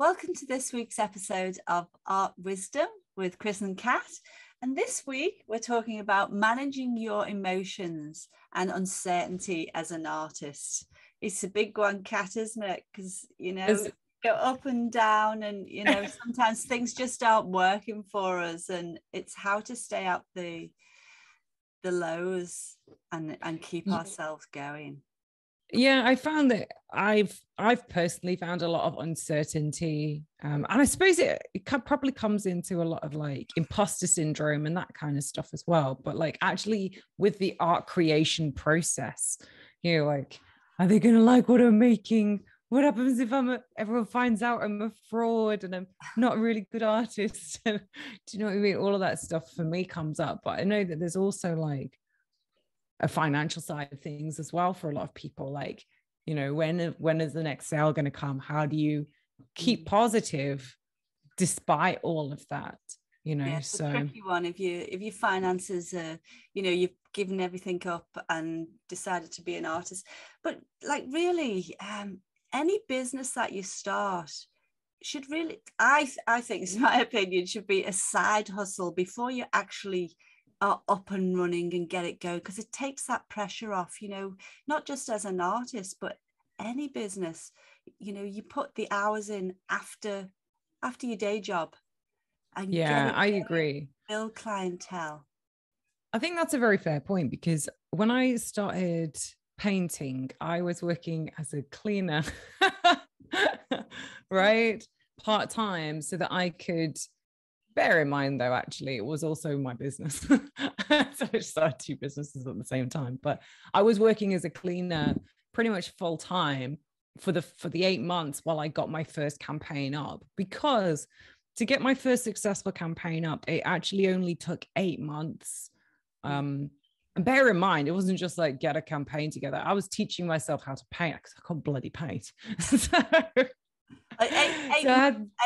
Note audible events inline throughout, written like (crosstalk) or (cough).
Welcome to this week's episode of Art Wisdom with Chris and Kat. And this week we're talking about managing your emotions and uncertainty as an artist. It's a big one, Kat, isn't it? Because you know, it's... go up and down, and you know, (laughs) sometimes things just aren't working for us, and it's how to stay up the the lows and and keep mm. ourselves going yeah i found that i've i've personally found a lot of uncertainty um, and i suppose it, it probably comes into a lot of like imposter syndrome and that kind of stuff as well but like actually with the art creation process you know like are they going to like what i'm making? What happens if i'm a, everyone finds out i'm a fraud and i'm not a really good artist? (laughs) Do you know what i mean? All of that stuff for me comes up but i know that there's also like a financial side of things as well for a lot of people like you know when when is the next sale going to come? How do you keep mm. positive despite all of that you know? Yeah, so tricky one if you if your finances are you know you've given everything up and decided to be an artist. But like really um any business that you start should really i i think (laughs) in my opinion should be a side hustle before you actually are up and running and get it going because it takes that pressure off you know not just as an artist but any business. You know you put the hours in after after your day job and yeah i agree. Build clientele. I think that's a very fair point because when i started painting i was working as a cleaner (laughs) right part-time so that i could bear in mind though actually it was also my business. (laughs) So i started two businesses at the same time. But i was working as a cleaner pretty much full time for the for the eight months while i got my first campaign up because to get my first successful campaign up it actually only took eight months. Hmm. um and bear in mind it wasn't just like get a campaign together. I was teaching myself how to paint because i can't bloody paint. (laughs) So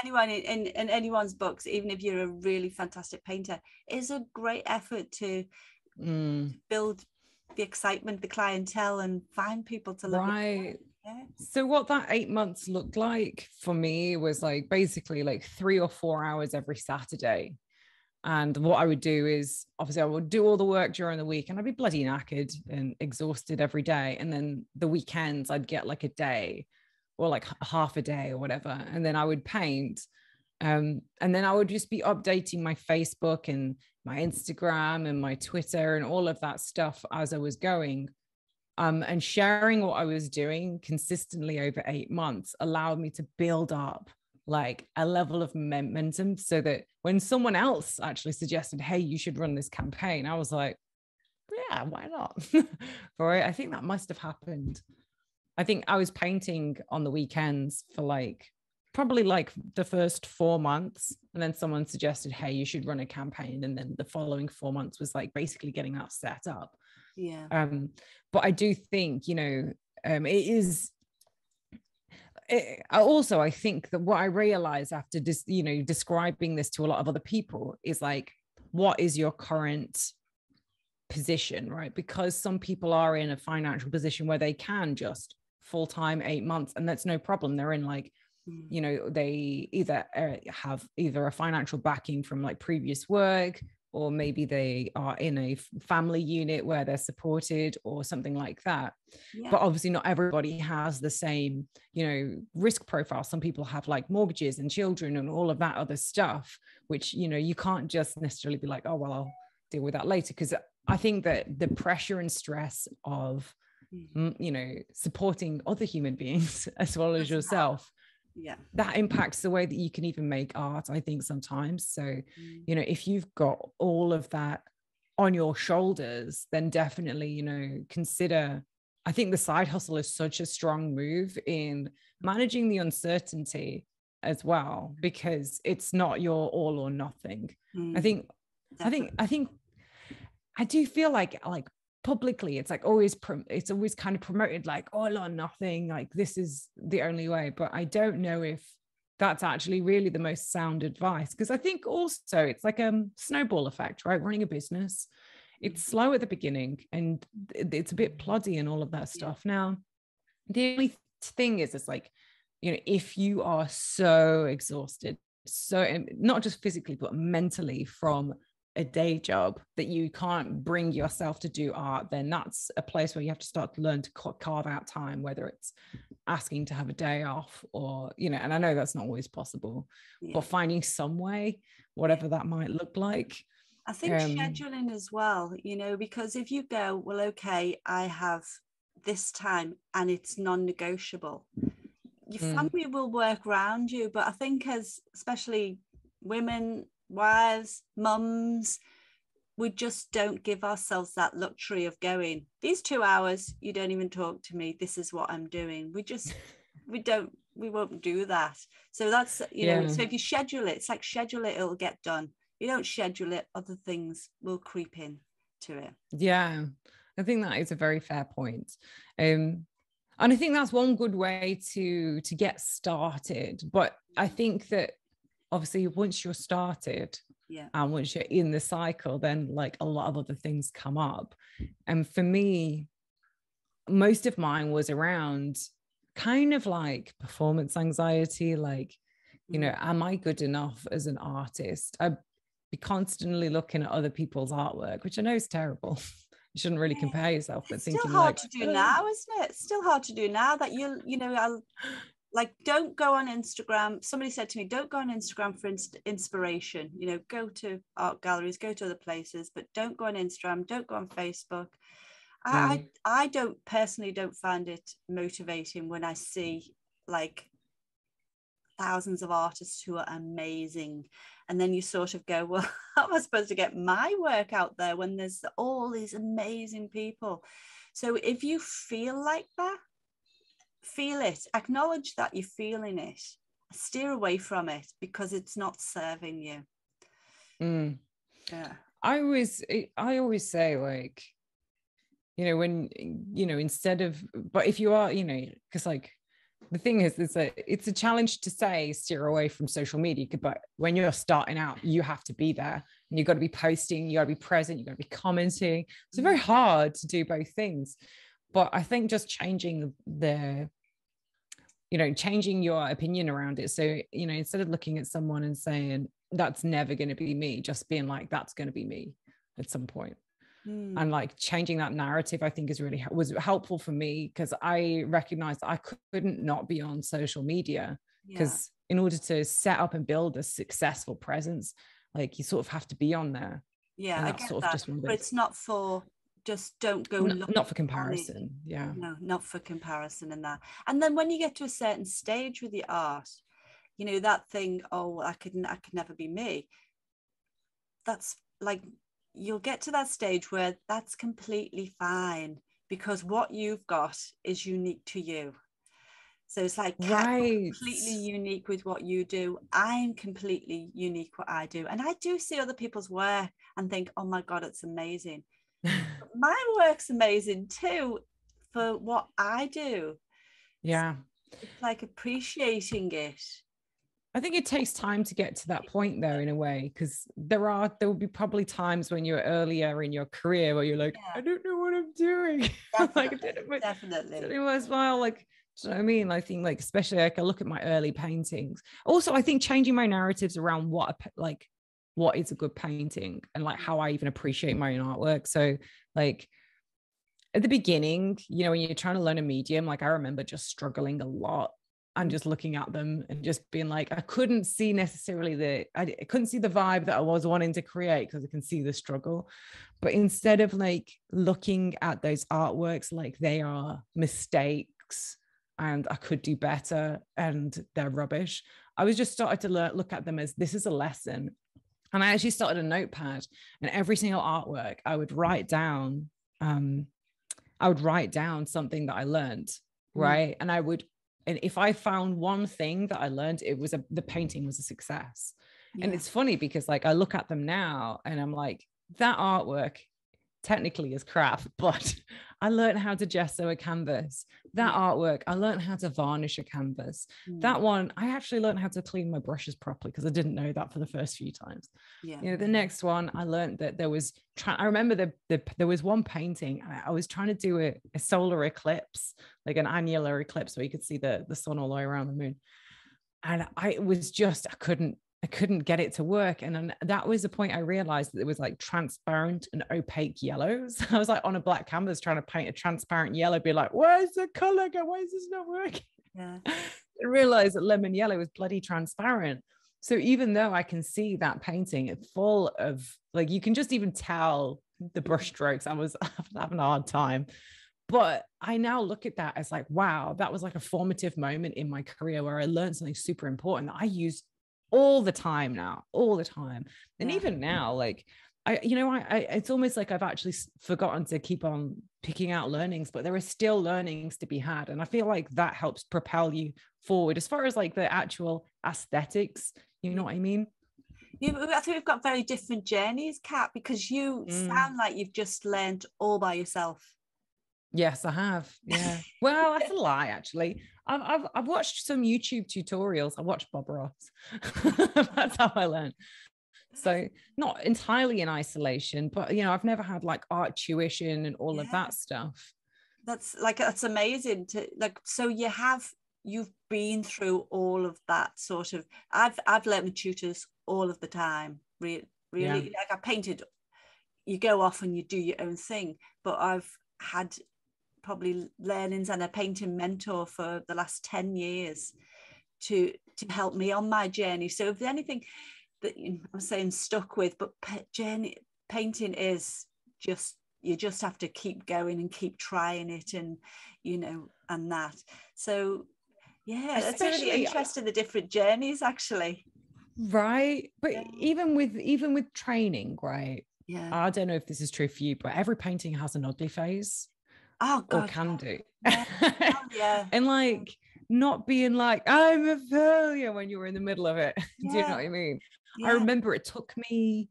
anyone in, in anyone's books, even if you're a really fantastic painter, is a great effort to mm. build the excitement, the clientele, and find people to love. Right. Yeah. So what that eight months looked like for me was like basically like three or four hours every Saturday. And what I would do is obviously I would do all the work during the week and I'd be bloody knackered and exhausted every day. And then the weekends I'd get like a day or like half a day or whatever and then i would paint um, and then i would just be updating my facebook and my instagram and my twitter and all of that stuff as i was going um, and sharing what i was doing consistently over eight months allowed me to build up like a level of momentum so that when someone else actually suggested hey you should run this campaign i was like yeah why not? (laughs) Right i think that must have happened I think I was painting on the weekends for like probably like the first four months. And then someone suggested, hey, you should run a campaign. And then the following four months was like basically getting that set up. Yeah. Um, but I do think, you know, um, it is it, also i think that what i realize after just you know describing this to a lot of other people is like what is your current position right because some people are in a financial position where they can just full time eight months, and that's no problem. They're in like, mm. you know, they either uh, have either a financial backing from like previous work, or maybe they are in a family unit where they're supported or something like that. Yeah. But obviously, not everybody has the same, you know, risk profile. Some people have like mortgages and children and all of that other stuff, which, you know, you can't just necessarily be like, oh, well, I'll deal with that later. Because I think that the pressure and stress of. You know supporting other human beings (laughs) as well as yourself yeah that impacts the way that you can even make art i think sometimes so mm. you know if you've got all of that on your shoulders then definitely you know consider i think the side hustle is such a strong move in managing the uncertainty as well because it's not your all or nothing mm. i think definitely. i think i think i do feel like like publicly it's like always it's always kind of promoted like all or nothing like this is the only way. But i don't know if that's actually really the most sound advice because i think also it's like a um, snowball effect right? Running a business it's mm. slow at the beginning and it's a bit ploddy and all of that stuff. Now the only thing is it's like you know if you are so exhausted so not just physically but mentally from a day job that you can't bring yourself to do art then that's a place where you have to start to learn to carve out time whether it's asking to have a day off or you know and i know that's not always possible yeah. but finding some way whatever that might look like i think um, scheduling as well you know because if you go well okay i have this time and it's non-negotiable your mm. family will work around you but i think as especially women wives mums we just don't give ourselves that luxury of going these two hours you don't even talk to me. This is what i'm doing. We just (laughs) we don't we won't do that. So that's you yeah. know so if you schedule it it's like schedule it it'll get done. You don't schedule it other things will creep in to it. Yeah. I think that is a very fair point. Um and i think that's one good way to to get started. But i think that obviously once you're started yeah. and once you're in the cycle then like a lot of other things come up. And for me most of mine was around kind of like performance anxiety like you know mm-hmm. am i good enough as an artist? I'd be constantly looking at other people's artwork which i know is terrible. (laughs) You shouldn't really compare yourself but it's thinking still hard like, to do oh. now isn't it? It's still hard to do now that you you know I'll, like don't go on instagram. Somebody said to me don't go on instagram for inst- inspiration. You know go to art galleries go to other places but don't go on instagram. Don't go on facebook. Mm. I, I don't personally don't find it motivating when i see like thousands of artists who are amazing. And then you sort of go well (laughs) how am i supposed to get my work out there when there's all these amazing people? So if you feel like that feel it, acknowledge that you're feeling it, steer away from it because it's not serving you. Mm. Yeah. I always, I always say, like, you know, when, you know, instead of, but if you are, you know, because like the thing is, it's a, it's a challenge to say steer away from social media, but when you're starting out, you have to be there and you've got to be posting, you got to be present, you've got to be commenting. It's very mm. hard to do both things but i think just changing the you know changing your opinion around it so you know instead of looking at someone and saying that's never going to be me just being like that's going to be me at some point mm. and like changing that narrative i think is really was helpful for me because i recognized i couldn't not be on social media because yeah. in order to set up and build a successful presence like you sort of have to be on there yeah i get that. but it's not for just don't go no, not for comparison yeah no not for comparison and that and then when you get to a certain stage with the art you know that thing oh i could i could never be me that's like you'll get to that stage where that's completely fine because what you've got is unique to you so it's like right. completely unique with what you do. I'm completely unique what I do. And I do see other people's work and think, oh my God, it's amazing my work's amazing too for what I do. Yeah. It's like appreciating it. I think it takes time to get to that point though, in a way because there are there will be probably times when you're earlier in your career where you're like, yeah. I don't know what I'm doing. (laughs) Definitely, like, it, definitely. It was well, like, do you know what I mean? I think like especially like I look at my early paintings. Also, I think changing my narratives around what like what is a good painting and like how I even appreciate my own artwork. So like at the beginning, you know, when you're trying to learn a medium, like I remember just struggling a lot and just looking at them and just being like, I couldn't see necessarily the, I, I couldn't see the vibe that I was wanting to create because I can see the struggle. But instead of like looking at those artworks like they are mistakes and I could do better and they're rubbish, I was just started to learn, look at them as this is a lesson and I actually started a notepad, and every single artwork I would write down. Um, I would write down something that I learned, mm. right? And I would, and if I found one thing that I learned, it was a the painting was a success. Yeah. And it's funny because like I look at them now and I'm like, that artwork technically is crap, (laughs) but I learned how to gesso a canvas. That artwork, I learned how to varnish a canvas. Mm. That one, I actually learned how to clean my brushes properly because I didn't know that for the first few times. Yeah. You know, the next one, I learned that there was. Try- I remember the, the there was one painting. I, I was trying to do a, a solar eclipse, like an annular eclipse, where you could see the the sun all the way around the moon and I was just I couldn't I couldn't get it to work. And then that was the point I realized that it was like transparent and opaque yellows. (laughs) I was like on a black canvas trying to paint a transparent yellow, be like, where's the color go? Why is this not working? Yeah. (laughs) I realized that lemon yellow was bloody transparent. So even though I can see that painting, it's full of like you can just even tell the brush strokes. I was (laughs) having a hard time. But I now look at that as like, wow, that was like a formative moment in my career where I learned something super important that I use all the time now, all the time. And yeah. even now, like, I, you know, I, I, it's almost like I've actually forgotten to keep on picking out learnings, but there are still learnings to be had. And I feel like that helps propel you forward as far as like the actual aesthetics, you know what I mean? You, I think we've got very different journeys, Kat, because you mm. sound like you've just learned all by yourself. Yes, I have. Yeah. (laughs) well, that's a lie, actually. I've, I've, I've watched some YouTube tutorials. I watched Bob Ross. (laughs) that's how I learned. So not entirely in isolation, but you know, I've never had like art tuition and all yeah. of that stuff. That's like that's amazing to like. So you have you've been through all of that sort of. I've I've learned with tutors all of the time. Really, really, yeah. like I painted. You go off and you do your own thing, but I've had probably learnings and a painting mentor for the last 10 years to to help me on my journey. So if there's anything that i'm saying stuck with but journey painting is just you just have to keep going and keep trying it and you know and that. So yeah it's really uh, interesting the different journeys actually. Right but yeah. even with even with training right? Yeah. I don't know if this is true for you but every painting has an ugly phase oh God, or can do yeah. (laughs) Oh, yeah. and like not being like i'm a failure when you were in the middle of it yeah. (laughs) do you know what i mean i remember it took me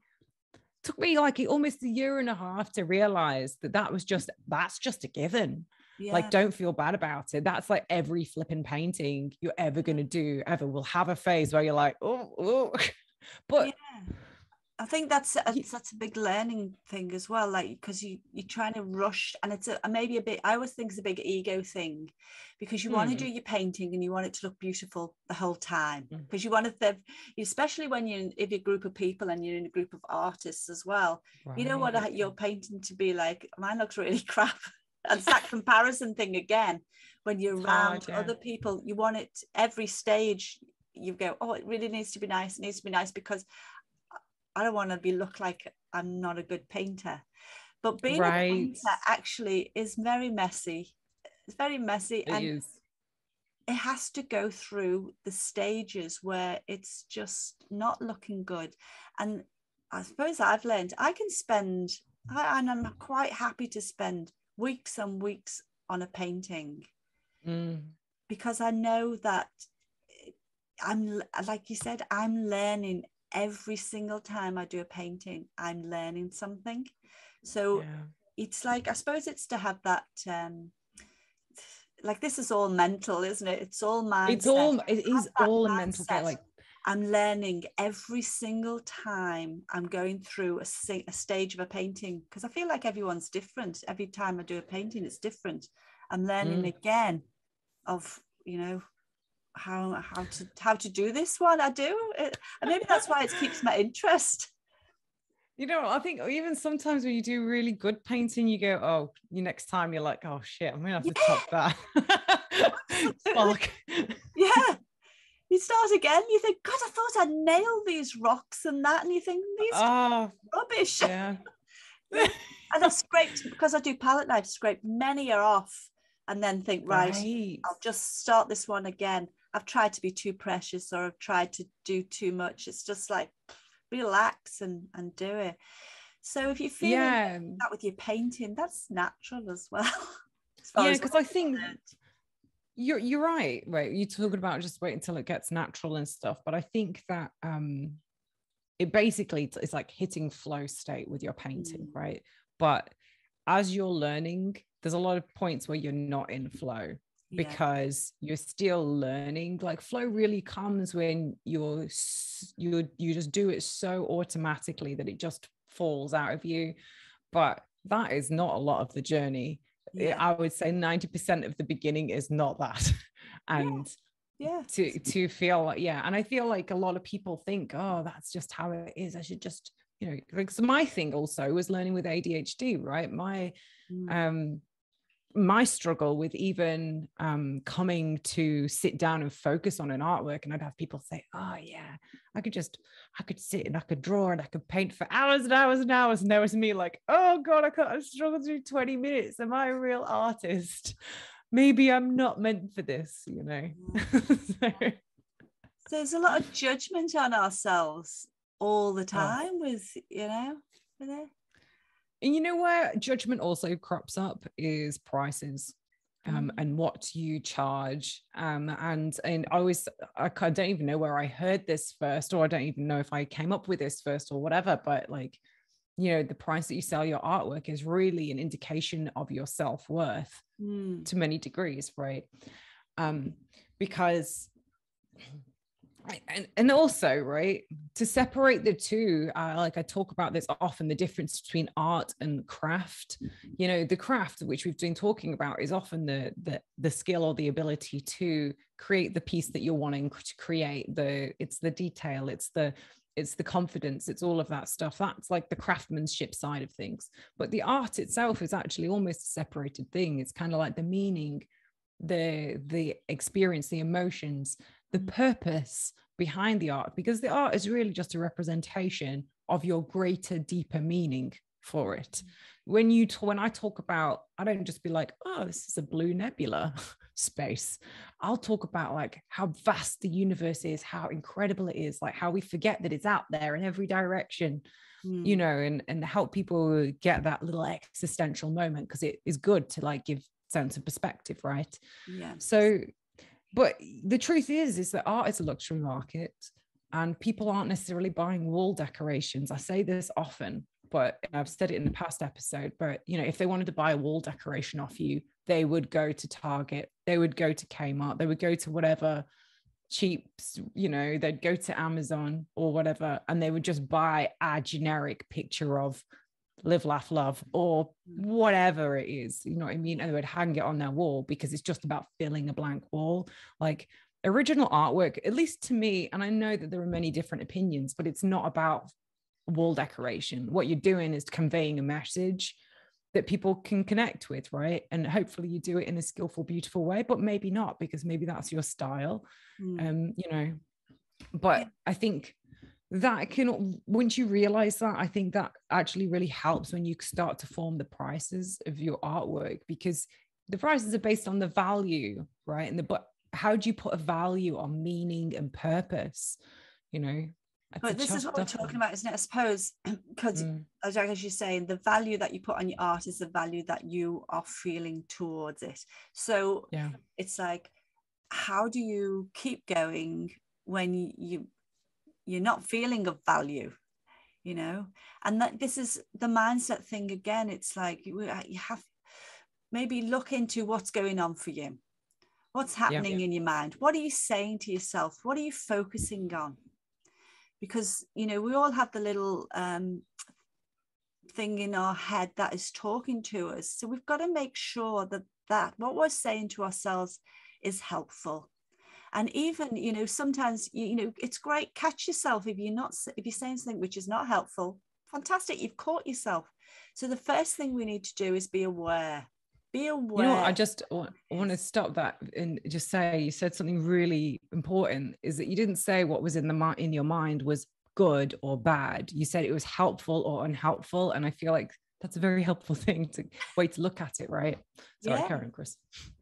took me like almost a year and a half to realize that that was just that's just a given yeah. like don't feel bad about it that's like every flipping painting you're ever going to do ever will have a phase where you're like oh, oh. (laughs) but yeah. I think that's a, that's a big learning thing as well, like because you you're trying to rush, and it's a maybe a bit. I always think it's a big ego thing, because you mm. want to do your painting and you want it to look beautiful the whole time, because mm. you want to, especially when you're in, if you're a group of people and you're in a group of artists as well. Right. You don't want your painting to be like mine looks really (laughs) crap, and that comparison thing again. When you're it's around hard, yeah. other people, you want it every stage. You go, oh, it really needs to be nice. It needs to be nice because I don't want to be look like I'm not a good painter. But being right. a painter actually is very messy. It's very messy. It and is. it has to go through the stages where it's just not looking good. And I suppose I've learned I can spend, I, and I'm quite happy to spend weeks and weeks on a painting mm. because I know that I'm, like you said, I'm learning every single time I do a painting, I'm learning something. So yeah. it's like, I suppose it's to have that. Um, like this is all mental, isn't it? It's all mindset. It's all it is all a mental thing. Like I'm learning every single time I'm going through a, a stage of a painting because I feel like everyone's different. Every time I do a painting, it's different. I'm learning mm. again of you know how how to how to do this one. I do, it, and maybe that's why it keeps my interest. You know, I think even sometimes when you do really good painting, you go, "Oh, you next time you're like, oh shit, I'm gonna have to yeah. top that." (laughs) Fuck. Yeah. You start again. You think, God, I thought I'd nailed these rocks and that, and you think these oh, rubbish. Yeah. (laughs) and I've scraped because I do palette knife. Scrape many are off, and then think, right, right, I'll just start this one again. I've tried to be too precious or I've tried to do too much. It's just like relax and and do it. So if you feel yeah. that with your painting, that's natural as well. (laughs) as yeah, because I think you're you're right. Right, you're talking about just wait until it gets natural and stuff. But I think that um it basically is like hitting flow state with your painting, mm. right? But as you're learning, there's a lot of points where you're not in flow Yeah. because you're still learning. Like flow really comes when you're you you just do it so automatically that it just falls out of you. But that is not a lot of the journey. I- yeah. I would say 90% of the beginning is not that. (laughs) And yeah. to to feel like yeah and i feel like a lot of people think oh that's just how it is i should just you know so my thing also was learning with adhd right my Mm. um my struggle with even um coming to sit down and focus on an artwork and i'd have people say oh yeah i could just i could sit and i could draw and i could paint for hours and hours and hours. And there was me like oh god i can't I struggle to do 20 minutes. Am i a real artist? Maybe i'm not meant for this you know? So- (laughs) (laughs) So there's a lot of judgment on ourselves all Oh. the time with, you know, with it. And you know where judgment also crops up is prices. Um, Mm. and what you charge um, and and I always I ca- don't even know where I heard this first or I don't even know if I came up with this first or whatever but like you know the price that you sell your artwork is really an indication of your self-worth Mm. to many degrees right um because and, and also right to separate the two uh, like i talk about this often the difference between art and craft. You know the craft which we've been talking about is often the the, the skill or the ability to create the piece that you're wanting to create the it's the detail it's the it's the confidence it's all of that stuff. That's like the craftsmanship side of things. But the art itself is actually almost a separated thing. It's kind of like the meaning the the experience the emotions the Mm. purpose behind the art because the art is really just a representation of your greater deeper meaning for it when you t- when i talk about i don't just be like oh this is a blue nebula (laughs) space i'll talk about like how vast the universe is how incredible it is like how we forget that it's out there in every direction you Mm. know and and help people get that little existential moment because it is good to like give sense of perspective right yeah. so but the truth is is that art is a luxury market and people aren't necessarily buying wall decorations. I say this often but i've said it in the past episode but you know if they wanted to buy a wall decoration off you they would go to target they would go to kmart they would go to whatever cheap you know they'd go to amazon or whatever and they would just buy a generic picture of live laugh love or whatever it is you know what i mean? And they would hang it on their wall because it's just about filling a blank wall. Like original artwork at least to me and i know that there are many different opinions but it's not about wall decoration. What you're doing is conveying a message that people can connect with right? And hopefully you do it in a skillful beautiful way but maybe not because maybe that's your style Mm. um you know? But i think that can once you realize that i think that actually really helps when you start to form the prices of your artwork because the prices are based on the value right? And the but how do you put a value on meaning and purpose? You know But this is what we're talking about, isn't it? I suppose (clears throat) because Mm, as you're saying, the value that you put on your art is the value that you are feeling towards it. So yeah. it's like, how do you keep going when you you're not feeling of value? You know, and that this is the mindset thing again. It's like you, you have maybe look into what's going on for you. What's happening in your mind? What are you saying to yourself? What are you focusing on? Because you know we all have the little um, thing in our head that is talking to us. So we've got to make sure that that what we're saying to ourselves is helpful. And even you know sometimes you, you know it's great catch yourself if you're not if you're saying something which is not helpful. Fantastic, you've caught yourself. So the first thing we need to do is be aware. Be aware. You know, I just wa- want to stop that and just say you said something really important is that you didn't say what was in the in your mind was good or bad. You said it was helpful or unhelpful, and I feel like that's a very (laughs) helpful thing to way to look at it, right? Sorry, Yeah. Karen, Chris. (laughs)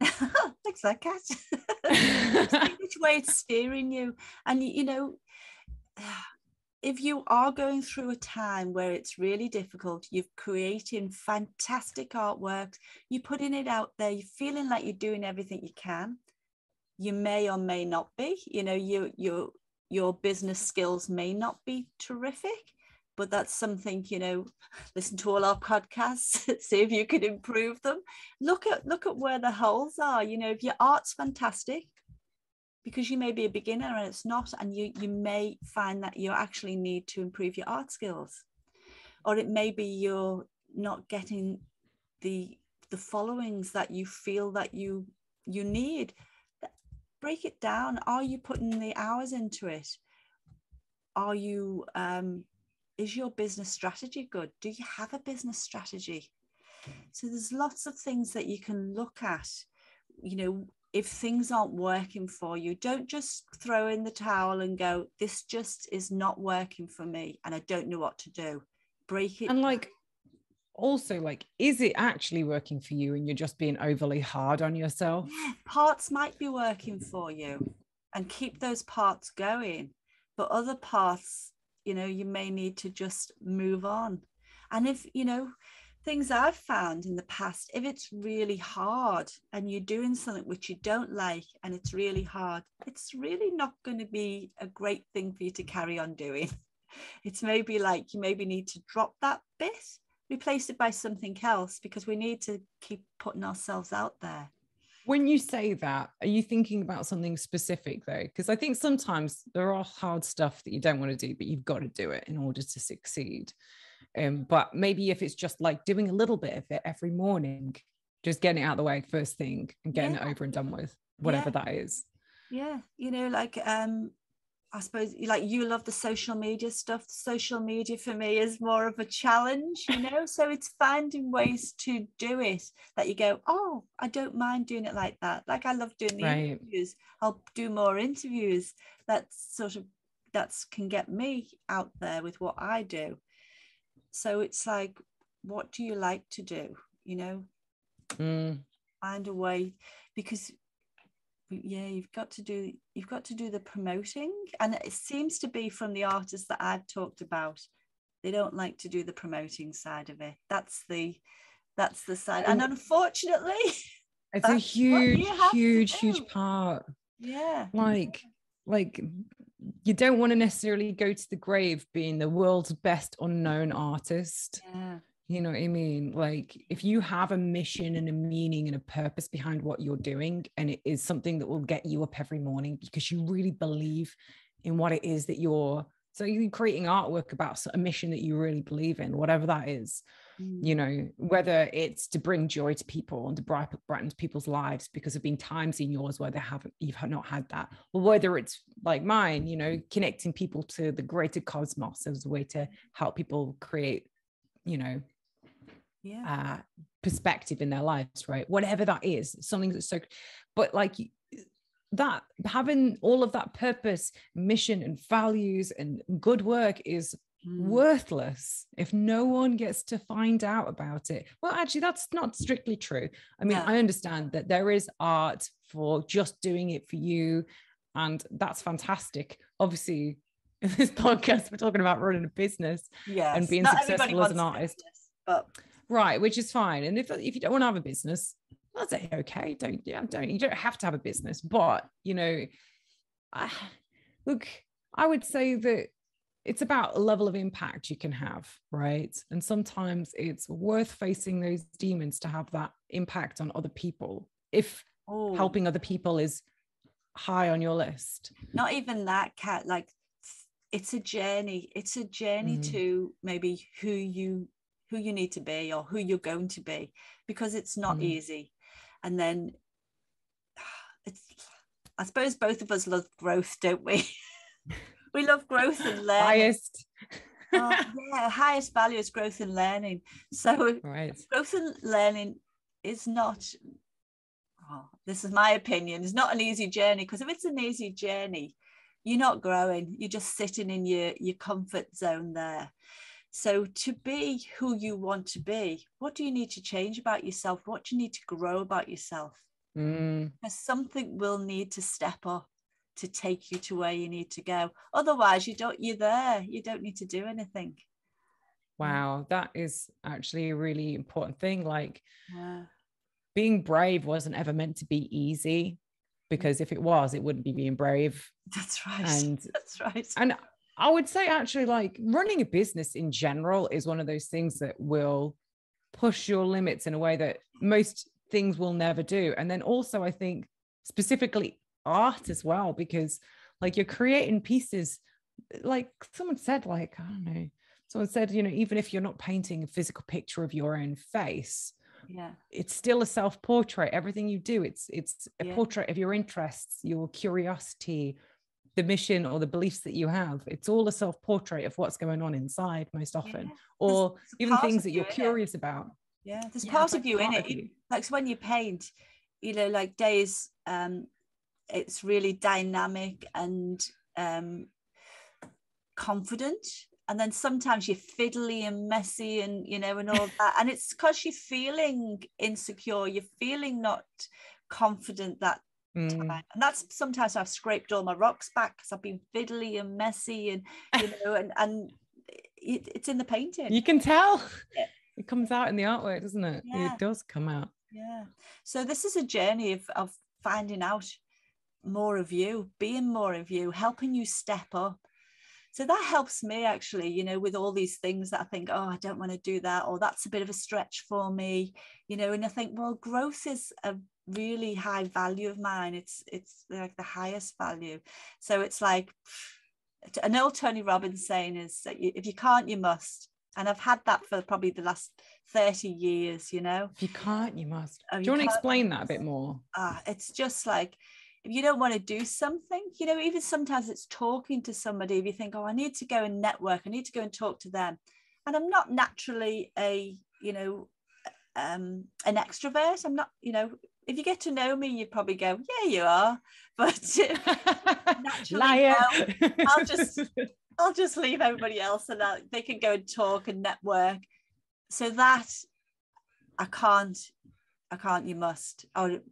Thanks, that. (laughs) (laughs) Which way it's steering you. And you know, (sighs) if you are going through a time where it's really difficult, you're creating fantastic artworks, you're putting it out there, you're feeling like you're doing everything you can. You may or may not be, you know, you your your business skills may not be terrific, but that's something you know listen to all our podcasts (laughs) see if you can improve them. Look at look at where the holes are you know if your art's fantastic because you may be a beginner and it's not and you you may find that you actually need to improve your art skills. Or it may be you're not getting the the followings that you feel that you you need. Break it down. Are you putting the hours into it? Are you um is your business strategy good? Do you have a business strategy? So there's lots of things that you can look at. You know if things aren't working for you don't just throw in the towel and go this just is not working for me and i don't know what to do. Break it and like also like is it actually working for you and you're just being overly hard on yourself? Yeah, parts might be working for you and keep those parts going but other parts you know you may need to just move on. And if you know things i've found in the past if it's really hard and you're doing something which you don't like and it's really hard it's really not going to be a great thing for you to carry on doing. (laughs) It's maybe like you maybe need to drop that bit replace it by something else because we need to keep putting ourselves out there when you say that are you thinking about something specific though because i think sometimes there are hard stuff that you don't want to do but you've got to do it in order to succeed um, but maybe if it's just like doing a little bit of it every morning just getting it out of the way first thing and getting yeah. it over and done with whatever yeah. that is yeah you know like um I suppose like you love the social media stuff. Social media for me is more of a challenge, you know. so it's finding ways to do it that you go, oh, I don't mind doing it like that. Like I love doing the right. interviews. I'll do more interviews. That's sort of that's can get me out there with what I do. So it's like, what do you like to do? You know, mm. find a way because yeah you've got to do you've got to do the promoting. And it seems to be from the artists that i've talked about they don't like to do the promoting side of it. That's the that's the side. And unfortunately (laughs) it's a huge huge huge part. Yeah. Like like you don't want to necessarily go to the grave being the world's best unknown artist. Yeah you know what I mean? Like, if you have a mission and a meaning and a purpose behind what you're doing, and it is something that will get you up every morning because you really believe in what it is that you're so you're creating artwork about a mission that you really believe in, whatever that is, mm. you know, whether it's to bring joy to people and to brighten people's lives because there've been times in yours where they haven't, you've not had that, or whether it's like mine, you know, connecting people to the greater cosmos as a way to help people create, you know, yeah. uh, perspective in their lives, right? Whatever that is, something that's so, but like that, having all of that purpose, mission, and values and good work is mm. worthless if no one gets to find out about it. Well, actually, that's not strictly true. I mean, yeah. I understand that there is art for just doing it for you, and that's fantastic. Obviously, (laughs) in this podcast, we're talking about running a business yes. and being Not successful as an artist. Business, but right which is fine and if, if you don't want to have a business that's okay don't yeah don't you don't have to have a business but you know I, look i would say that it's about a level of impact you can have right and sometimes it's worth facing those demons to have that impact on other people if oh. helping other people is high on your list not even that cat like it's a journey it's a journey mm. to maybe who you who you need to be or who you're going to be because it's not mm. easy. And then (sighs) it's i suppose both of us love growth don't we? (laughs) We love growth and (laughs) learning. Highest. Oh, (laughs) yeah highest value is growth and learning. So right. growth and learning is not oh, this is my opinion it's not an easy journey because if it's an easy journey you're not growing you're just sitting in your your comfort zone there so, to be who you want to be, what do you need to change about yourself? What do you need to grow about yourself? Mm. Because something will need to step up to take you to where you need to go. Otherwise, you don't. You're there. You don't need to do anything. Wow, that is actually a really important thing. Like, yeah. being brave wasn't ever meant to be easy because if it was, it wouldn't be being brave. (laughs) That's right. And (laughs) that's right. And I would say actually, like running a business in general is one of those things that will push your limits in a way that most things will never do. And then also, I think specifically art as well, because like you're creating pieces, like someone said, like, I don't know, someone said, you know, even if you're not painting a physical picture of your own face, yeah it's still a self-portrait everything you do it's it's a Yeah. portrait of your interests your curiosity the mission or the beliefs that you have it's all a self-portrait of what's going on inside most often Yeah. or There's a even part things that you you're in it. curious about yeah there's Yeah, part of you in it you. like so when you paint you know like days um it's really dynamic and um confident and then sometimes you're fiddly and messy and you know and all that and it's because you're feeling insecure you're feeling not confident that Mm. time and that's sometimes i've scraped all my rocks back because i've been fiddly and messy and you (laughs) know and and it, it's in the painting you can tell Yeah. (laughs) it comes out in the artwork doesn't it Yeah. it does come out Yeah. So this is a journey of, of finding out more of you, being more of you, helping you step up. So that helps me actually, you know, with all these things that I think, oh, I don't want to do that, or that's a bit of a stretch for me, you know, and I think, well, growth is a really high value of mine. It's it's like the highest value. So it's like an old Tony Robbins saying is that you, if you can't, you must. And I've had that for probably the last 30 years, you know. if you can't you must Oh, do you you want to explain that a bit more ah, it's just like if you don't want to do something, you know, even sometimes it's talking to somebody. If you think, oh, I need to go and network, I need to go and talk to them, and I'm not naturally a, you know, um, an extrovert. I'm not, you know, if you get to know me, you'd probably go, yeah, you are, (laughs) but Naturally, liar I'll (laughs) just- I'll just leave everybody else and that they can go and talk and network. So that I can't, I can't. You must. Oh, you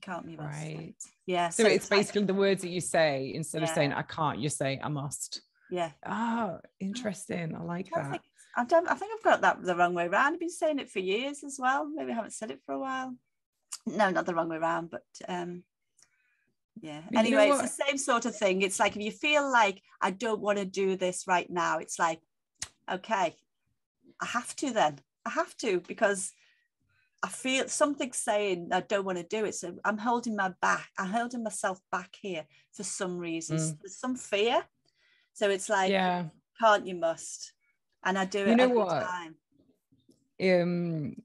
can't. You must. right Yeah. so, it's like- basically the words that you say instead of saying i can't you say i must yeah. oh interesting i like I that think I don't. I think I've got that the wrong way around. I've been saying it for years as well. Maybe I haven't said it for a while. No, not the wrong way around, but um, yeah. But you know Anyway, it's the same sort of thing. It's like if you feel like I don't want to do this right now, it's like, okay, I have to then. I have to because I feel something saying I don't want to do it. So I'm holding my back. I'm holding myself back here for some reasons. There's some fear. So it's like, yeah can't you must and i do it You know every what? time um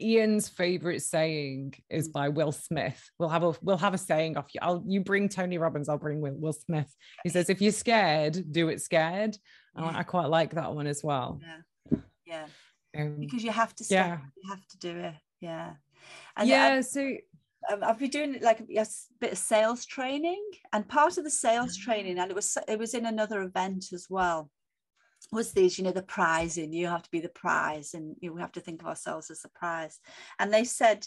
Ian's favorite saying Mm. is by Will Smith. We'll have a we'll have a saying off you. I'll you bring Tony Robbins, I'll bring Will, Will Smith. He says, if you're scared, do it scared. And I, I quite like that one as well. yeah yeah Um, because you have to step, yeah. you have to do it yeah and yeah, so I, I've, I've been doing like a bit of sales training and part of the sales training and it was it was in another event as well was these you know the prizing you have to be the prize and you know, we have to think of ourselves as the prize. And they said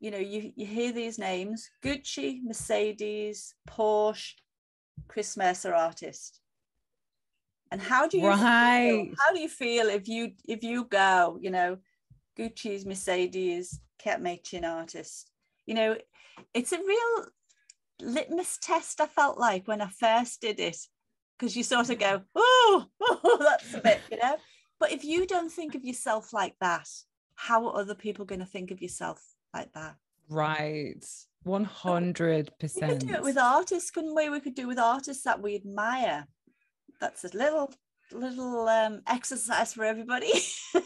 you know you, you hear these names gucci mercedes porsche chris mercer artist. And how do you feel- how do you feel if you if you go you know gucci's mercedes Kat Machin artist? You know it's a real litmus test i felt like when i first did it because you sort of go oh, oh (laughs) that's a bit you know but if you don't think of yourself like that how are other people going to think of yourself like that right. 100%. we could do it with artists couldn't we we could do it with artists that we admire that's a little little um exercise for everybody (laughs)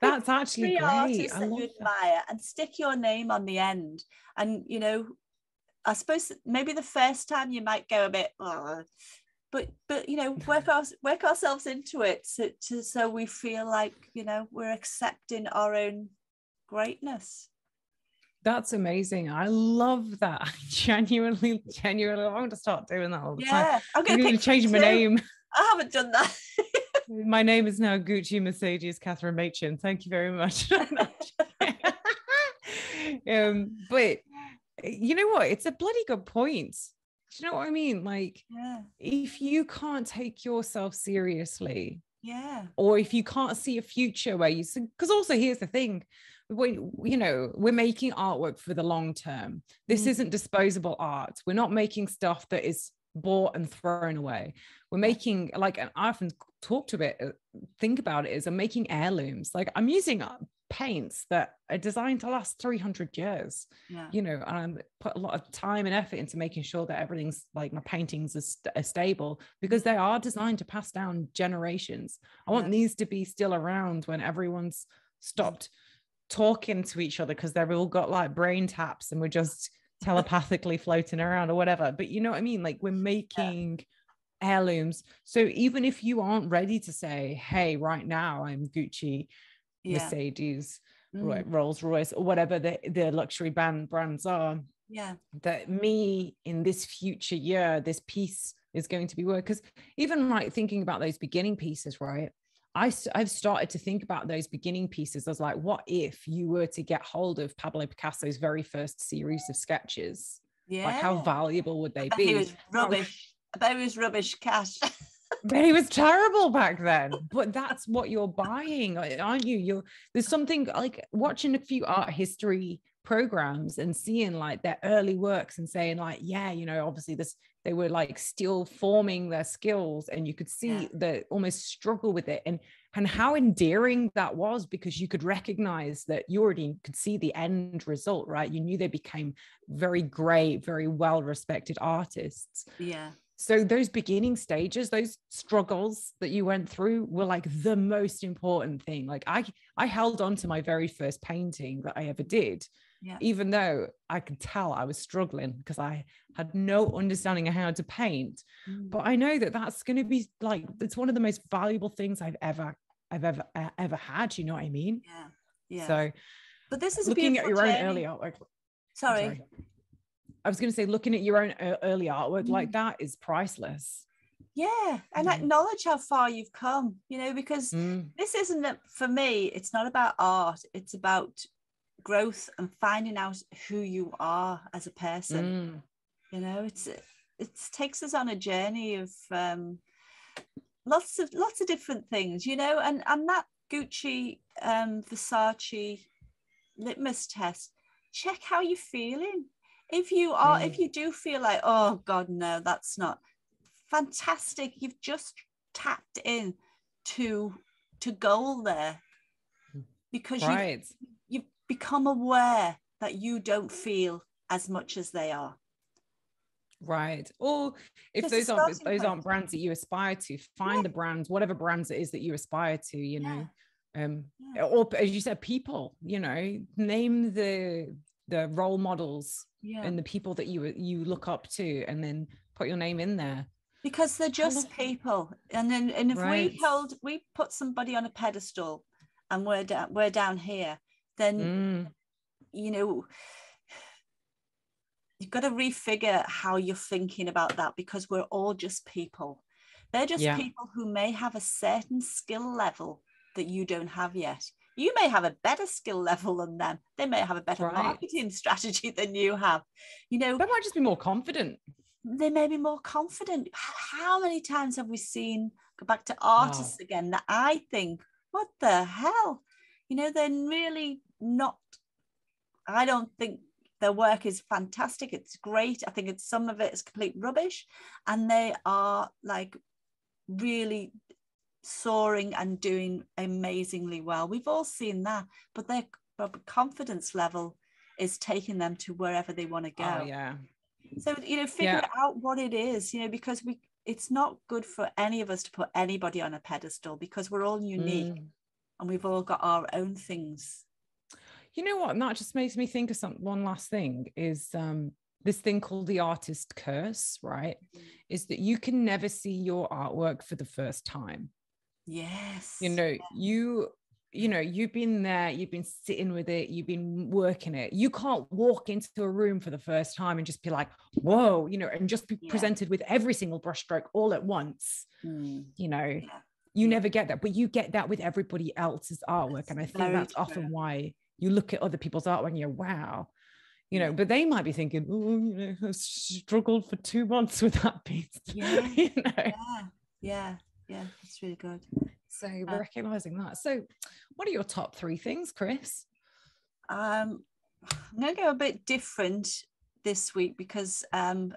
That's actually three great. artists I that you that. admire and stick your name on the end. And you know, I suppose maybe the first time you might go a bit, "Ugh," but but you know, work (laughs) our, work ourselves into it so, to, so we feel like you know we're accepting our own greatness. That's amazing. I love that. (laughs) I genuinely, genuinely, I want to start doing that all the time. Yeah, I'm I'm going going to change my name. I haven't done that. (laughs) My name is now Gucci Mercedes Catherine Machin. Thank you very much. um, but you know what? It's a bloody good point. Do you know what I mean? Like, yeah, if you can't take yourself seriously, yeah, or if you can't see a future where you, because also here's the thing, we, you know, we're making artwork for the long term. This Mm. isn't disposable art. We're not making stuff that is bought and thrown away. We're making like, and I often talk to it, uh, think about it is I'm making heirlooms. Like I'm using uh, paints that are designed to last 300 years yeah. you know and i put a lot of time and effort into making sure that everything's like my paintings are, st- are stable because they are designed to pass down generations. I want these to be still around when everyone's stopped talking to each other because they've all got like brain taps and we're just (laughs) telepathically floating around or whatever. But you know what i mean? Like we're making yeah. heirlooms. So even if you aren't ready to say hey right now i'm gucci yeah. Mercedes, mm. Rolls Royce, or whatever the, the luxury band brands are. Yeah. That me in this future year, this piece is going to be work. Because even like thinking about those beginning pieces, right? I, I've started to think about those beginning pieces as like, what if you were to get hold of Pablo Picasso's very first series of sketches? Yeah. Like, how valuable would they be? He was rubbish. It was rubbish cash. (laughs) but he was terrible back then. But that's what you're buying, aren't you? You're there's something like watching a few art history programs and seeing like their early works and saying like yeah you know obviously this they were like still forming their skills and you could see yeah. the almost struggle with it and and how endearing that was because you could recognize that you already could see the end result right you knew they became very great very well respected artists yeah so those beginning stages those struggles that you went through were like the most important thing like i i held on to my very first painting that i ever did yeah. even though i could tell i was struggling because i had no understanding of how to paint mm. but i know that that's going to be like it's one of the most valuable things i've ever i've ever uh, ever had you know what i mean yeah yeah so but this is looking at your journey. own early artwork sorry. sorry I was going to say, looking at your own early artwork mm. like that is priceless. Yeah, and mm. acknowledge how far you've come, you know, because mm. this isn't for me, it's not about art, it's about growth and finding out who you are as a person. Mm. You know, it's it takes us on a journey of um, lots of lots of different things, you know, and and that Gucci, um, Versace litmus test. Check how you're feeling if you are mm. if you do feel like oh god no that's not fantastic you've just tapped in to to goal there because right. you've, you've become aware that you don't feel as much as they are right or if those aren't those aren't brands that you aspire to find yeah. the brands whatever brands it is that you aspire to you know yeah. um yeah. or as you said people you know name the the role models yeah. and the people that you you look up to and then put your name in there because they're just people and then and if right. we hold we put somebody on a pedestal and we're down we're down here then mm. you know you've got to refigure how you're thinking about that because we're all just people they're just yeah. people who may have a certain skill level that you don't have yet you may have a better skill level than them. They may have a better right. marketing (laughs) strategy than you have. You know, they might just be more confident. They may be more confident. How many times have we seen go back to artists oh. again that I think, what the hell? You know, they're really not. I don't think their work is fantastic. It's great. I think it's some of it is complete rubbish, and they are like really soaring and doing amazingly well. We've all seen that, but their confidence level is taking them to wherever they want to go. Oh, yeah. So you know, figure yeah. out what it is, you know, because we it's not good for any of us to put anybody on a pedestal because we're all unique mm. and we've all got our own things. You know what? And that just makes me think of some one last thing is um this thing called the artist curse, right? Mm. Is that you can never see your artwork for the first time. Yes. You know, you you know, you've been there, you've been sitting with it, you've been working it. You can't walk into a room for the first time and just be like, whoa, you know, and just be yeah. presented with every single brushstroke all at once. Mm. You know, yeah. you yeah. never get that, but you get that with everybody else's artwork. and I think that's true. often why you look at other people's artwork and you're, wow, you know, but they might be thinking, oh, you know, I've struggled for two months with that piece. (laughs) Yeah. you know? Yeah. Yeah yeah it's really good so we're uh, recognizing that so what are your top three things chris um i'm going to go a bit different this week because um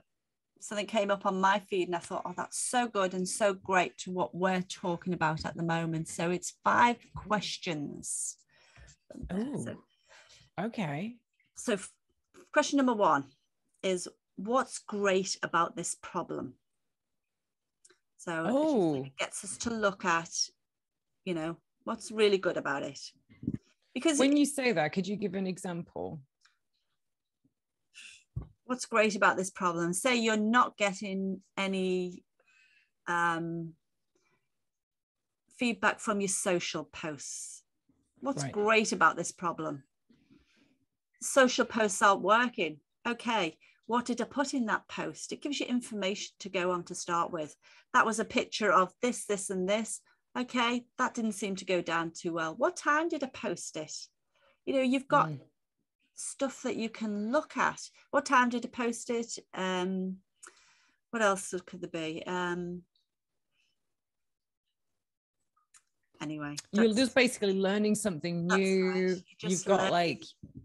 something came up on my feed and I thought, oh, that's so good and so great to what we're talking about at the moment. So it's five questions. Oh, so, okay. So, f- question number one is what's great about this problem? So oh. it gets us to look at, you know, what's really good about it. Because when it, you say that, could you give an example? what's great about this problem say you're not getting any um, feedback from your social posts what's right. great about this problem social posts aren't working okay what did i put in that post it gives you information to go on to start with that was a picture of this this and this okay that didn't seem to go down too well what time did i post it you know you've got mm stuff that you can look at. What time did I post it? Um, what else could there be? Um, anyway you're just basically learning something new. right. you've got learning. like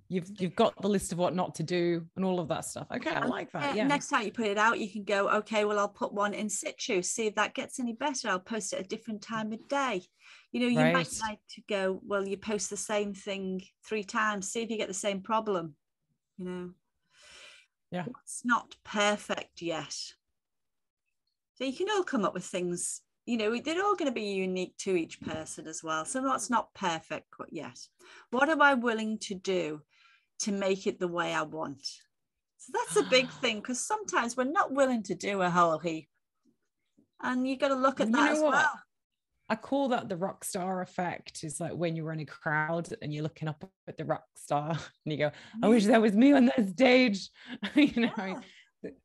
you've you've got the list of what not to do and all of that stuff. Okay i like that yeah next time you put it out you can go okay well i'll put one in situ see if that gets any better. I'll post it a different time of day. You know you right. might like to go well you post the same thing three times see if you get the same problem you know? Yeah. It's not perfect yet? So you can all come up with things you know they're all going to be unique to each person as well so that's not perfect yet what am i willing to do to make it the way i want so that's a big (sighs) thing because sometimes we're not willing to do a whole heap and you got to look at that as what? well I call that the rock star effect. Is like when you're in a crowd and you're looking up at the rock star (laughs) and you go, I wish that was me on that stage. (laughs) you know, yeah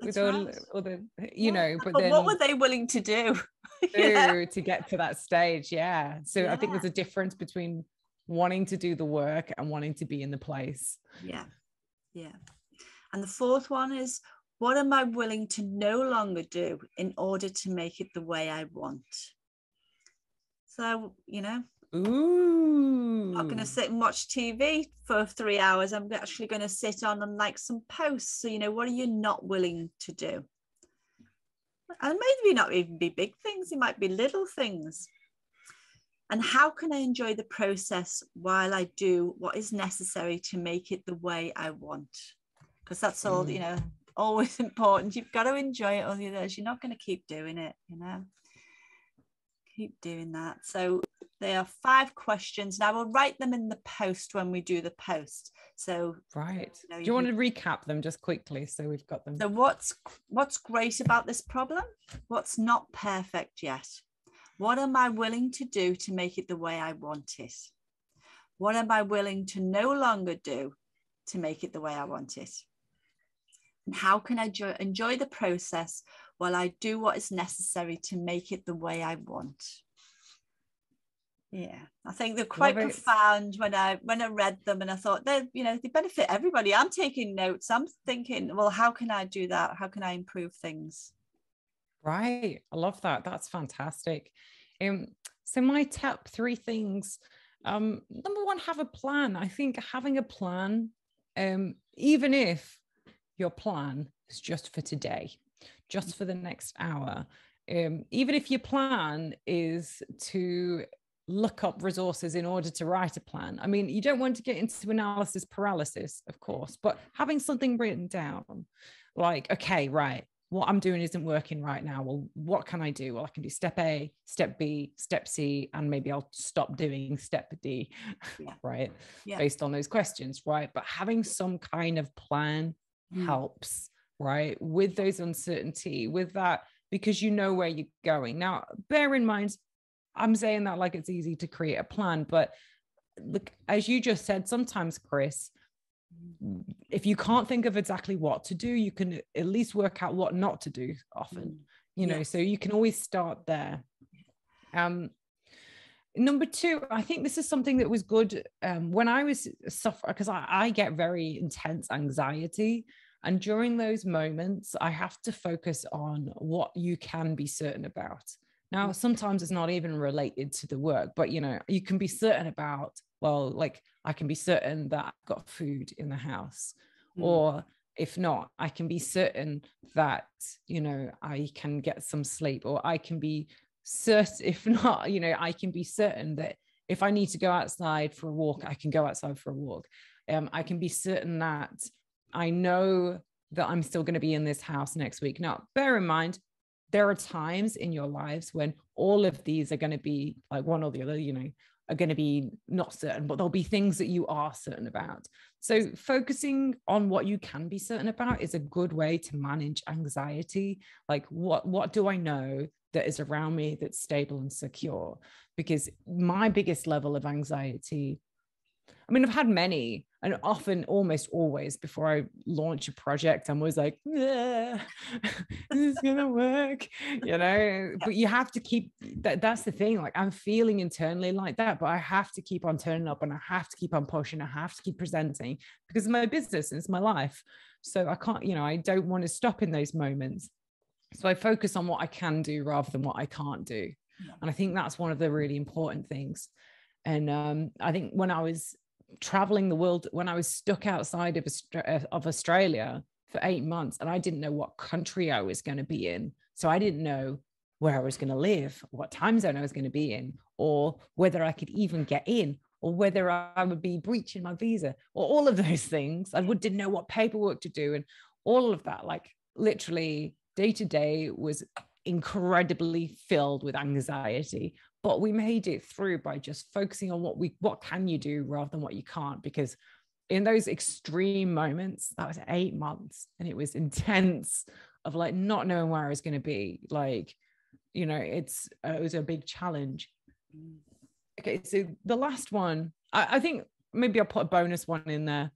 with all, right. all the you know but, but then what were they willing to do? (laughs) Yeah. to get to that stage yeah. So yeah. i think there's a difference between wanting to do the work and wanting to be in the place. Yeah. Yeah. And the fourth one is what am i willing to no longer do in order to make it the way i want? So you know Ooh. I'm not going to sit and watch TV for three hours. I'm actually going to sit on and like some posts. So, you know, what are you not willing to do? And maybe not even be big things, it might be little things. And how can I enjoy the process while I do what is necessary to make it the way I want? Because that's all, mm. you know, always (laughs) important. You've got to enjoy it, otherwise, you're not going to keep doing it, you know keep doing that. So there are five questions. and I will write them in the post when we do the post. So right. You know, do you, you want to recap them just quickly so we've got them? So what's what's great about this problem? What's not perfect yet? What am I willing to do to make it the way I want it? What am I willing to no longer do to make it the way I want it? How can I jo- enjoy the process while I do what is necessary to make it the way I want? Yeah, I think they're quite Love profound when I when I read them and I thought they you know they benefit everybody. I'm taking notes. I'm thinking, well, how can I do that? How can I improve things? Right. I love that. That's fantastic. Um, so my top three things. Um, number one, have a plan. I think having a plan, um, even if your plan is just for today, just for the next hour. Um, even if your plan is to look up resources in order to write a plan. I mean, you don't want to get into analysis paralysis, of course, but having something written down, like, okay, right, what I'm doing isn't working right now. Well, what can I do? Well, I can do step A, step B, step C, and maybe I'll stop doing step D, yeah. (laughs) right? Yeah. Based on those questions, right? But having some kind of plan mm. helps, right? With those uncertainty, with that, because you know where you're going. Now, bear in mind, I'm saying that like it's easy to create a plan, but look, as you just said, sometimes, Chris, if you can't think of exactly what to do, you can at least work out what not to do often, mm. you know, so you can always start there. Um, number two i think this is something that was good um, when i was suffering because I, I, get very intense anxiety and during those moments i have to focus on what you can be certain about now sometimes it's not even related to the work but you know you can be certain about well like i can be certain that i've got food in the house mm. or if not i can be certain that you know i can get some sleep or i can be certain if not you know i can be certain that if i need to go outside for a walk i can go outside for a walk um, i can be certain that i know that i'm still going to be in this house next week now bear in mind there are times in your lives when all of these are going to be like one or the other you know are going to be not certain, but there'll be things that you are certain about. So, focusing on what you can be certain about is a good way to manage anxiety. Like, what what do I know that is around me that's stable and secure? Because my biggest level of anxiety I mean, I've had many, and often, almost always, before I launch a project, I'm always like, (laughs) "This is gonna work," you know. (laughs) But you have to keep that. That's the thing. Like, I'm feeling internally like that, but I have to keep on turning up, and I have to keep on pushing. I have to keep presenting because my business is my life. So I can't, you know, I don't want to stop in those moments. So I focus on what I can do rather than what I can't do. And I think that's one of the really important things. And um, I think when I was traveling the world when I was stuck outside of, uh, of Australia for eight months and I didn't know what country I was going to be in. So I didn't know where I was going to live, what time zone I was going to be in, or whether I could even get in, or whether I would be breaching my visa, or all of those (laughs) things. I would, didn't know what paperwork to do. And all of that, like literally day to day, was incredibly filled with anxiety but we made it through by just focusing on what we what can you do rather than what you can't because in those extreme moments that was eight months and it was (laughs) intense of like not knowing where i was going to be like you know it's uh, it was a big challenge. Okay so the last one I, I think maybe i'll put a bonus one in there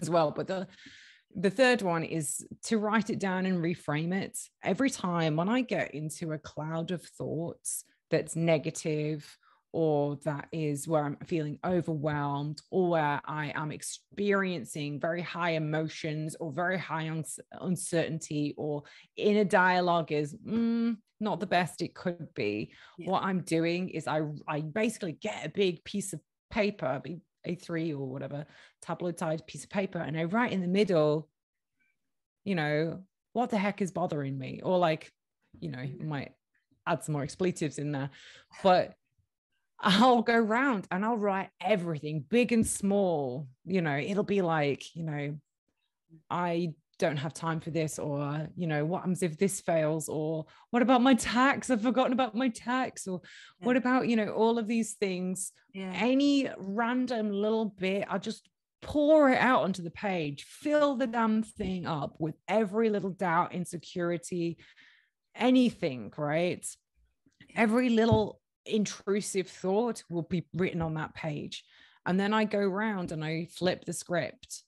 as well but the the third one is to write it down and reframe it every time when i get into a cloud of thoughts that's negative or that is where I'm feeling overwhelmed or where I am experiencing very high emotions or very high uns- uncertainty or inner dialogue is mm, not the best it could be. Yeah. What I'm doing is I, I basically get a big piece of paper, big A3 or whatever, tabloid sized piece of paper, and I write in the middle, you know, what the heck is bothering me? Or like, you know, might add some more expletives in there. But I'll go round and I'll write everything, big and small. You know, it'll be like, you know, I don't have time for this, or, you know, what happens if this fails, or what about my tax? I've forgotten about my tax, or yeah. what about, you know, all of these things. Yeah. Any random little bit, I'll just pour it out onto the page, fill the damn thing up with every little doubt, insecurity, anything, right? Every little intrusive thought will be written on that page. And then I go around and I flip the script.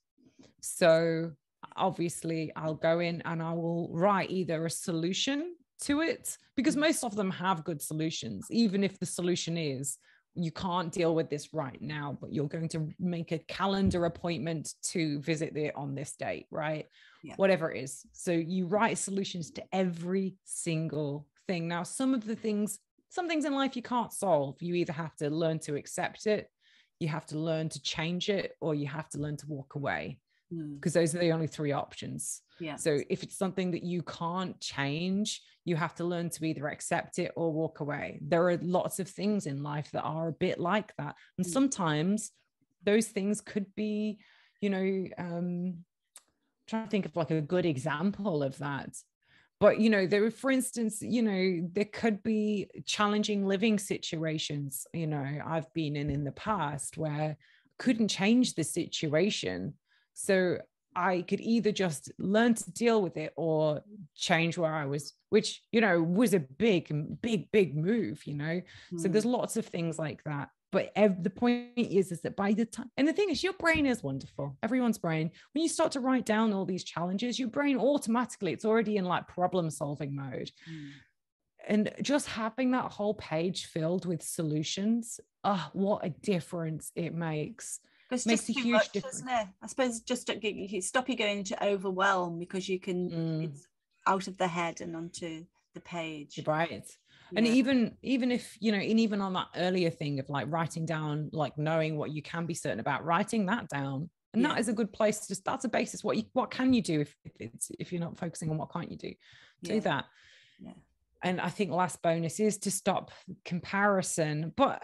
So obviously, I'll go in and I will write either a solution to it because mm. most of them have good solutions, even if the solution is you can't deal with this right now, but you're going to make a calendar appointment to visit it on this date, right? Yeah. Whatever it is. So you write solutions to every single thing. Now, some of the things, some things in life you can't solve. You either have to learn to accept it, you have to learn to change it, or you have to learn to walk away because mm. those are the only three options. Yeah. So if it's something that you can't change, you have to learn to either accept it or walk away. There are lots of things in life that are a bit like that. And mm. sometimes those things could be, you know, um, trying to think of like a good example of that. But you know, there, for instance, you know, there could be challenging living situations. You know, I've been in in the past where couldn't change the situation so I could either just learn to deal with it or change where I was, which, you know, was a big, big, big move, you know? Mm. So there's hmm. lots of things like that. But ev- the point is, is that by the time, and the thing is, your brain is wonderful. Everyone's brain, when you start to write down all these challenges, your brain automatically, it's already in like problem solving mode. Mm. And just having that whole page filled with solutions, oh, what a difference it makes it's makes just a huge much, difference. Isn't it? I suppose just to stop you going into overwhelm because you can mm. it's out of the head and onto the page. Right. Yeah. And even even if you know, and even on that earlier thing of like writing down, like knowing what you can be certain about, writing that down and Yeah. that is a good place to just that's a basis what you what can you do if, if it's if you're not focusing on what can't you do do Yeah. that Yeah. and i think last bonus is to stop comparison but.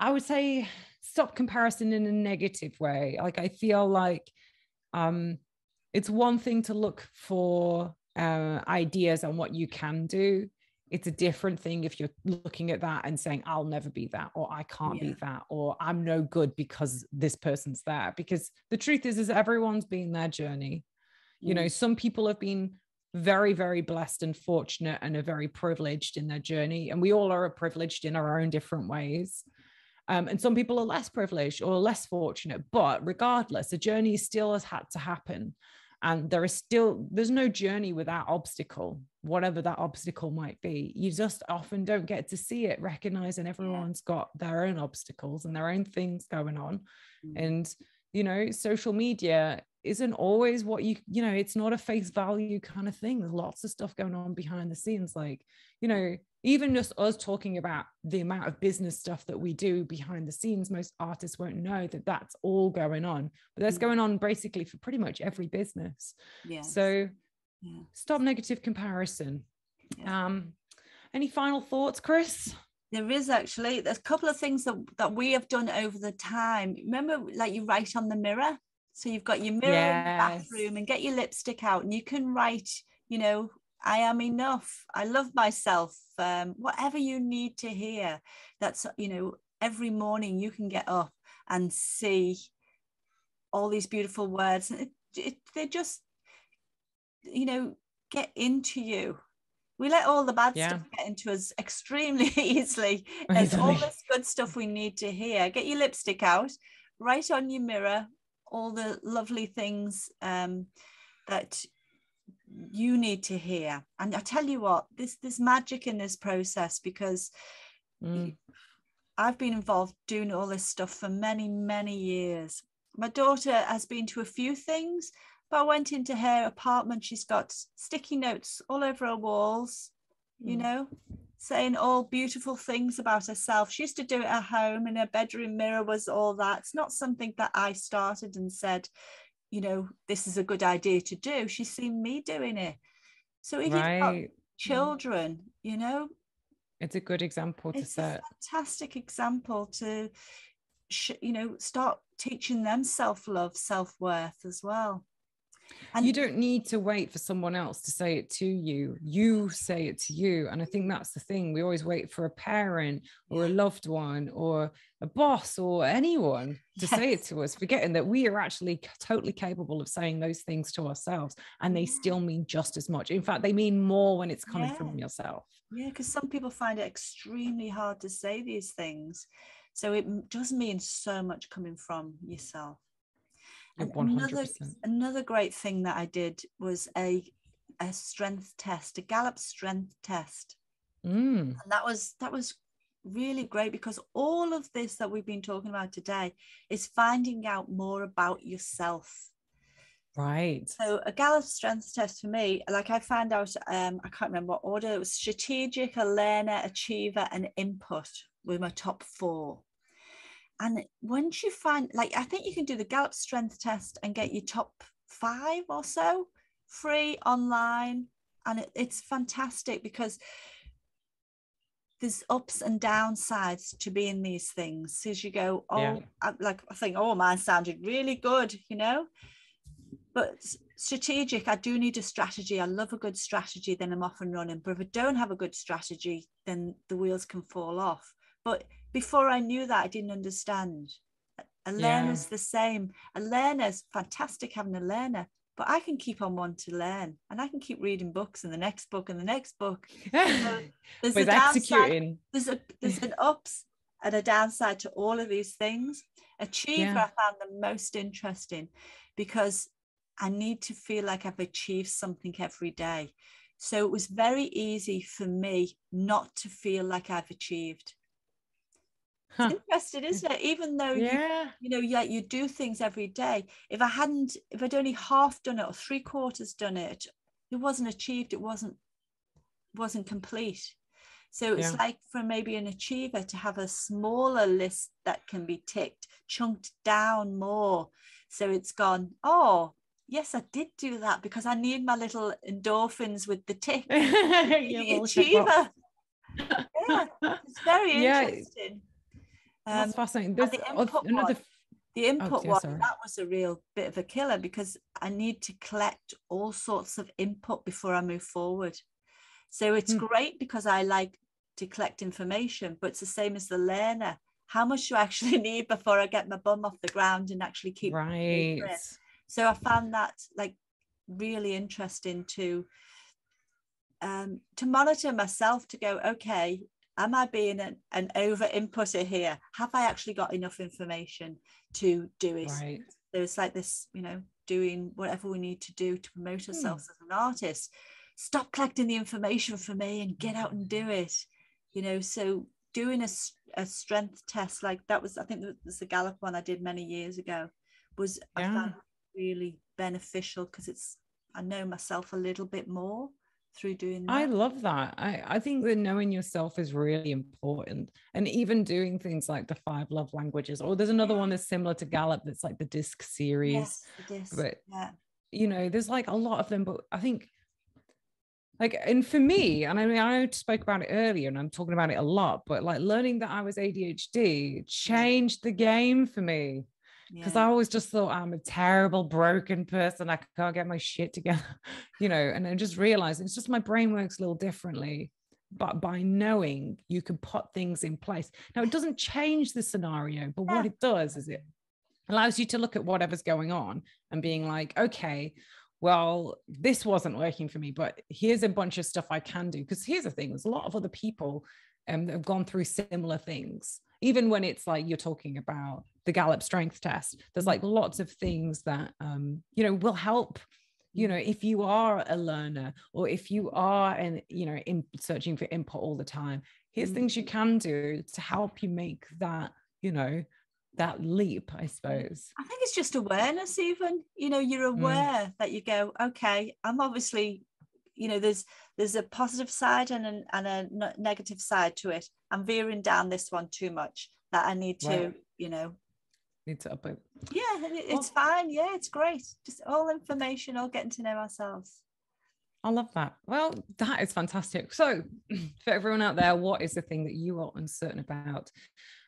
I would say stop comparison in a negative way. Like I feel like um it's one thing to look for uh, ideas on what you can do. It's a different thing if you're looking at that and saying, I'll never be that, or I can't Yeah. be that, or I'm no good because this person's there. Because the truth is, is everyone's been their journey. You know, Mm. some people have been very, very blessed and fortunate and are very privileged in their journey. And we all are privileged in our own different ways. Um, and some people are less privileged or less fortunate. But regardless, a journey still has had to happen. And there is still, there's no journey without obstacle, whatever that obstacle might be. You just often don't get to see it, recognizing everyone's got their own obstacles and their own things going on. Mm. And, you know, social media isn't always what you, you know, it's not a face value kind of thing. There's lots of stuff going on behind the scenes. Like, you know, even just us talking about the amount of business stuff that we do behind the scenes, most artists won't know that that's all going on. But that's Mm. going on basically for pretty much every business. yeah. So yeah. stop negative comparison. Yeah. Um, any final thoughts, Chris? There is actually. There's a couple of things that, that we have done over the time. Remember, like you write on the mirror. So you've got your mirror in the bathroom and get your lipstick out and you can write, you know, I am enough. I love myself. Um, whatever you need to hear. That's, you know, every morning you can get up and see all these beautiful words. And it, it, they just, you know, get into you. We let all the bad Yeah. stuff get into us extremely (laughs) easily. There's all this good stuff we need to hear. Get your lipstick out, write on your mirror all the lovely things um, that you need to hear. And I tell you what, this there's magic in this process because Mm, I've been involved doing all this stuff for many, many years. My daughter has been to a few things, but I went into her apartment. She's got sticky notes all over her walls, you Mm. know, saying all beautiful things about herself. She used to do it at home, and her bedroom mirror was all that. It's not something that I started and said, you know, this is a good idea to do. She's seen me doing it. So if you've got mm. children, you know, It's a good example to it's a fantastic example to sh- you know start teaching them self-love self-worth as well and you don't need to wait for someone else to say it to you. You say it to you. And I think that's the thing. We always wait for a parent or a loved one or a boss or anyone to say it to us, forgetting that we are actually totally capable of saying those things to ourselves and they still mean just as much. In fact, they mean more when it's coming from yourself. yeah because some people find it extremely hard to say these things so it does mean so much coming from yourself And another 100%. another great thing that i did was a a strength test a gallup strength test Mm, and that was that was really great because all of this that we've been talking about today is finding out more about yourself right. so a Gallup strength test for me like i found out um i can't remember what order it was strategic a learner achiever and input were my top four and once you find like i think you can do the Gallup strength test and get your top five or so free online. And it, it's fantastic because there's ups and downsides to being these things. As you go oh Yeah. I, like i think oh mine sounded really good you know? But strategic i do need a strategy. I love a good strategy then i'm off and running. But if i don't have a good strategy then the wheels can fall off. But before i knew that i didn't understand A- a Yeah. learner's the same a learner's fantastic having a learner but i can keep on wanting to learn and i can keep reading books and the next book and the next book (laughs) there's With a downside executing. there's a (laughs) there's an ups and a downside to all of these things achiever Yeah. i found the most interesting because i need to feel like i've achieved something every day so it was very easy for me not to feel like i've achieved Huh. it's interesting isn't it even though you Yeah. you know yeah you do things every day if i hadn't if i'd only half done it or three quarters done it it wasn't achieved it wasn't wasn't complete So it's yeah. like for maybe an achiever to have a smaller list that can be ticked, chunked down more. So it's gone, oh, yes, I did do that because I need my little endorphins with the tick. (laughs) the achiever. yeah, it's very (laughs) yeah. Um, That's fascinating. There's the input, another... one, the input oh, yeah, one, that was a real bit of a killer because I need to collect all sorts of input before I move forward. So it's mm. great because I like to collect information, but it's the same as the learner. How much do I actually (laughs) need before I get my bum off the ground and actually keep right? So I found that like really interesting to um, to monitor myself to go, okay, am I being an, an over inputter here? Have I actually got enough information to do it? Right. There's like this, you know, doing whatever we need to do to promote hmm. ourselves as an artist. Stop collecting the information for me and get out and do it you know so doing a, a strength test like that was i think it was the gallup one i did many years ago was yeah. i found really beneficial because it's i know myself a little bit more through doing that. I love that. I, I think that knowing yourself is really important. And even doing things like the five love languages, or there's another one that's similar to Gallup that's like the disc series. Yes, the disc. But yeah. you know, there's like a lot of them, but I think like and for me and i mean i spoke about it earlier and i'm talking about it a lot but like learning that i was adhd changed the game for me because yeah. i always just thought i'm a terrible broken person i can't get my shit together (laughs) you know and i just realized it's just my brain works a little differently but by knowing you can put things in place now it doesn't change the scenario but yeah. what it does is it allows you to look at whatever's going on and being like okay well, this wasn't working for me, but here's a bunch of stuff I can do. Because here's the thing there's a lot of other people um, that have gone through similar things. Even when it's like you're talking about the Gallup strength test, there's like lots of things that, um, you know, will help you know if you are a learner or if you are and you know in searching for input all the time here's mm-hmm. things you can do to help you make that you know that leap, I suppose. I think it's just awareness, even. You know, you're mm. aware mm. that you go, okay, I'm obviously, you know, there's there's a positive side and a, and a negative side to it. I'm veering down this one too much that I need to, right. you know. Need to up it. Yeah, it's fine. Yeah, it's great. Just all information, all getting to know ourselves. I love that. Well, that is fantastic. So, (clears throat) for everyone out there, what is the thing that you are uncertain about?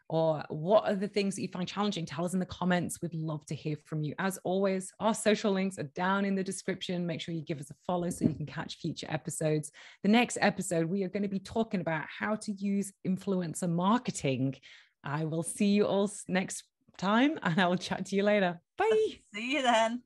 Or what are the things that you find challenging? Tell us in the comments. We'd love to hear from you. As always, our social links are down in the description. Make sure you give us a follow so you can catch future episodes. The next episode, we are going to be talking about how to use influencer marketing. I will see you all next time and I will chat to you later. Bye. See you then.